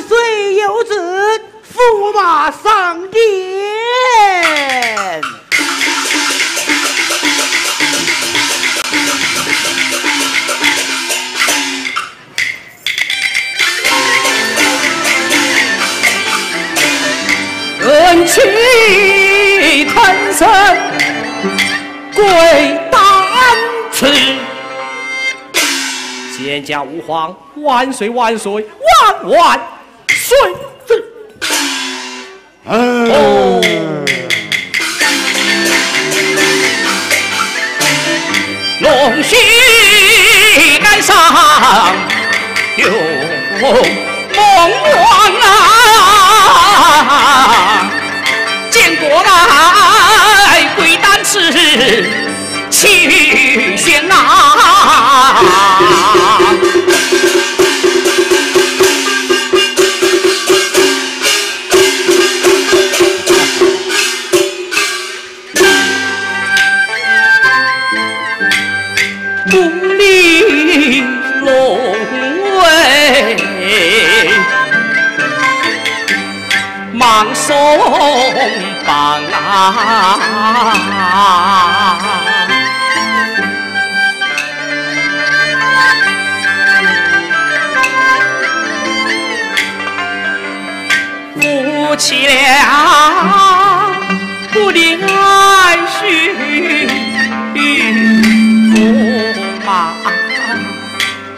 岁有子，驸马上殿。恩妻腾身跪丹辞，见驾吾皇万岁万岁万万岁！哦，龙须岸上有梦王啊，见过来归丹池去忙送棒啊！夫妻俩不离爱绪。驸马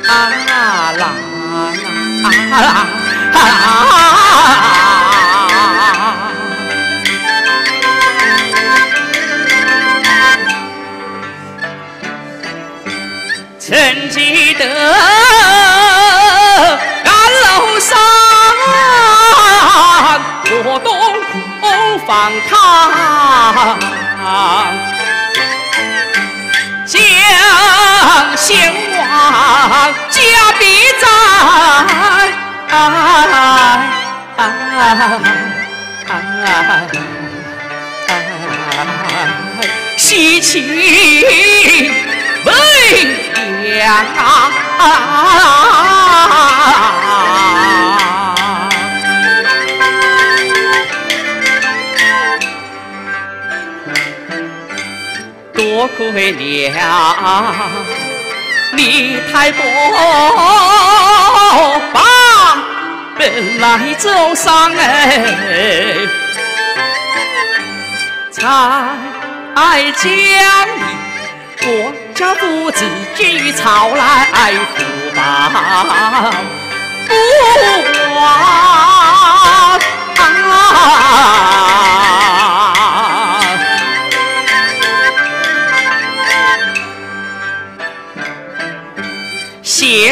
啦啦啦啦！曾记得俺楼上过冬放炕。先王家必在，喜庆为娘！多亏了李太伯把本来走上哎，才将你国家父子举朝来扶保不忘。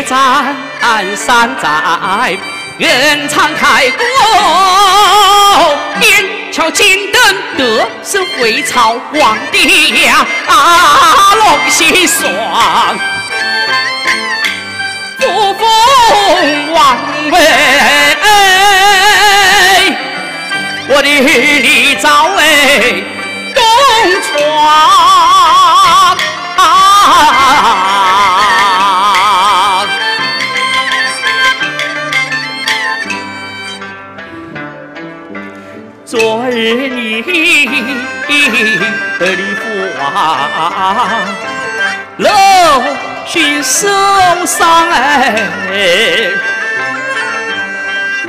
战山寨，人常开国，边桥金灯得是回朝皇帝呀，啊，龙心爽，不奉王位，我的李昭哎，东闯啊！楼须手上哎，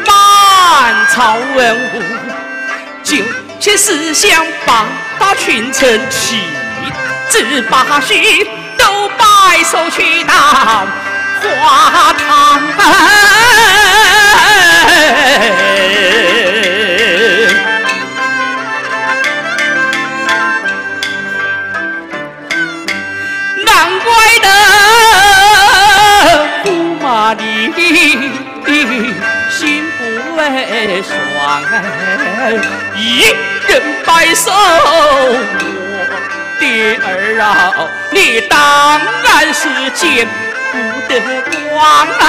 满朝文武就且思想八大群臣齐至八须都摆手去到花堂。难手，我的儿啊，你当然是见不得光哎。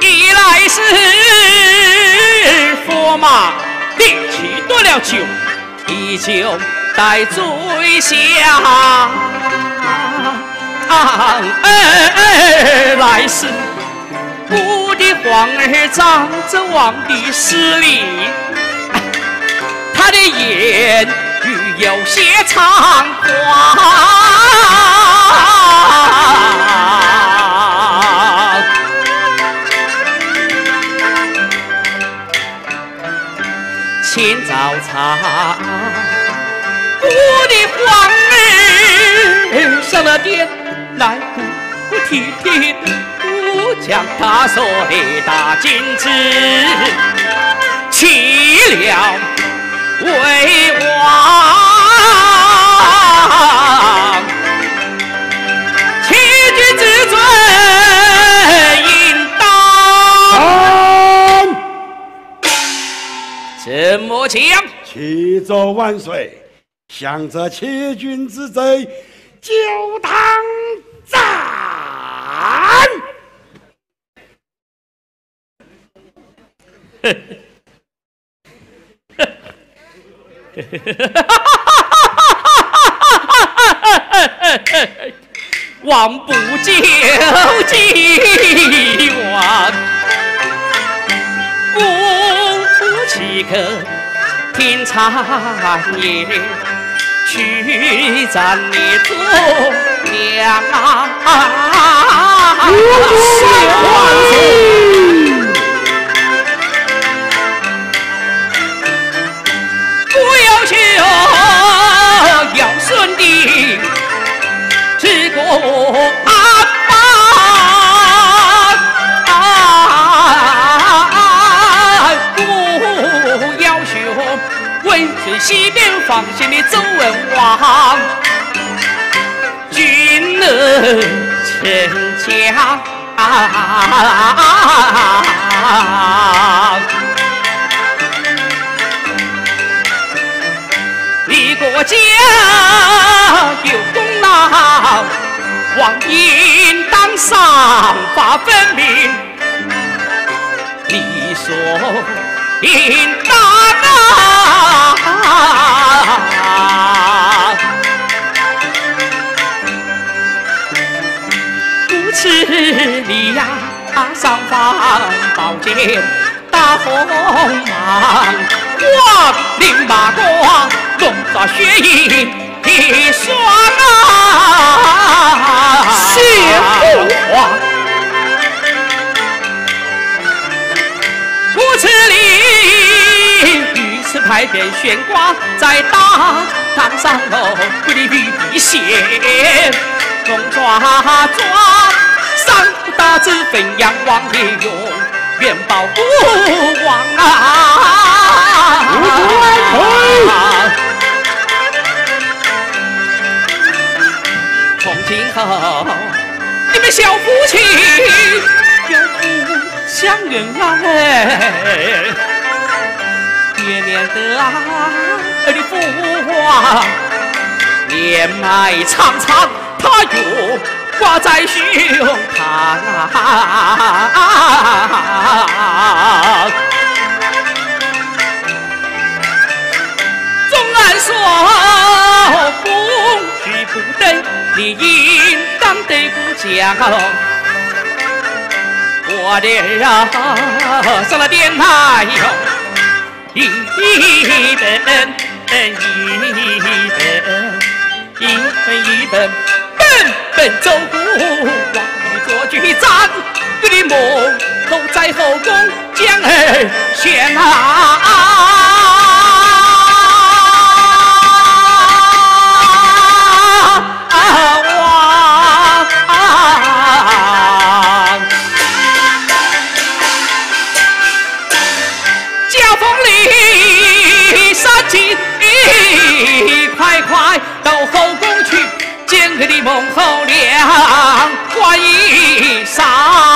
一来是驸马，你去多了酒，依旧待追想，来世我的皇儿长着王的势力，他的言语有些猖狂，清早茶。我的皇儿上了殿来哭哭啼啼，我将他锁大金子弃了为王，欺君之罪应当。怎么讲？启奏万岁。向着欺君之罪，就当 王不救济王，夫岂可听谗言？去斩你祖娘啊！尧舜的治国安邦，不要求渭水西边。放心的周文王，君能成家，家有功劳，王应当赏罚分明，理所应当啊！不辞你呀，上方宝剑大红芒，光临马光，龙爪血影一双啊！谢父皇，不辞你。此牌匾悬挂在大堂上喽，为你避邪，龙爪爪，三大字分阳王的用，元宝不忘啊！今后，你们小夫妻有福相认啊！也免得啊，你父皇年迈苍苍，他又挂在胸膛啊。总按说公序不等，你应当得过奖。我的儿啊，上了殿来哟。一本一本，一本一本，本本奏鼓，王玉做局长，你的母后在后宫将儿选啊。孟侯两欢一场。